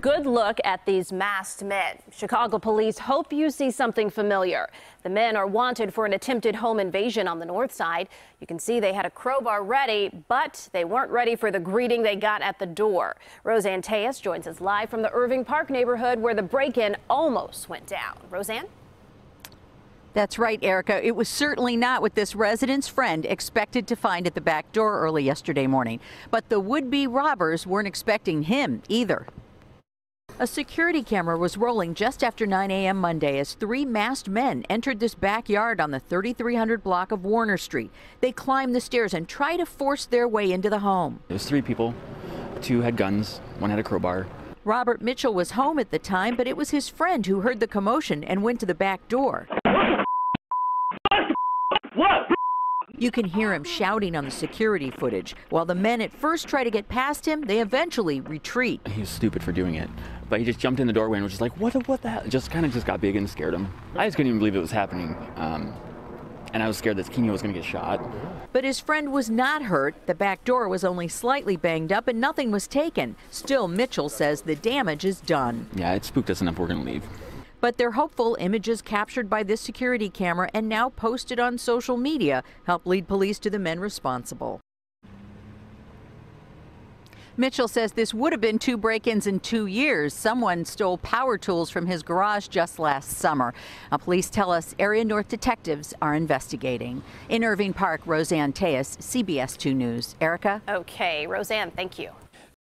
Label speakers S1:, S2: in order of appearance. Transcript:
S1: Good look at these masked men. Chicago police hope you see something familiar. The men are wanted for an attempted home invasion on the north side. You can see they had a crowbar ready, but they weren't ready for the greeting they got at the door. Roseanne Tellez joins us live from the Irving Park neighborhood where the break-in almost went down. Roseanne?
S2: That's right, Erica. It was certainly not what this resident's friend expected to find at the back door early yesterday morning. But the would-be robbers weren't expecting him either. A security camera was rolling just after 9 a.m. Monday as three masked men entered this backyard on the 3300 block of Warner Street. They climbed the stairs and tried to force their way into the home.
S3: It was three people. Two had guns, one had a crowbar.
S2: Robert Mitchell was home at the time, but it was his friend who heard the commotion and went to the back door.
S4: What?
S2: You can hear him shouting on the security footage. While the men at first try to get past him, they eventually retreat.
S3: He was stupid for doing it, but he just jumped in the doorway and was just like, "What? What the hell?" Just kind of just got big and scared him. I just couldn't even believe it was happening, um, and I was scared that Keno was going to get shot.
S2: But his friend was not hurt. The back door was only slightly banged up, and nothing was taken. Still, Mitchell says the damage is done.
S3: Yeah, it spooked us enough. We're going to leave.
S2: But they're hopeful images captured by this security camera and now posted on social media help lead police to the men responsible. Mitchell says this would have been two break ins in two years. Someone stole power tools from his garage just last summer. Now, police tell us Area North detectives are investigating. In Irving Park, Roseanne Tellez, CBS 2 News. Erica?
S1: Okay, Roseanne, thank you.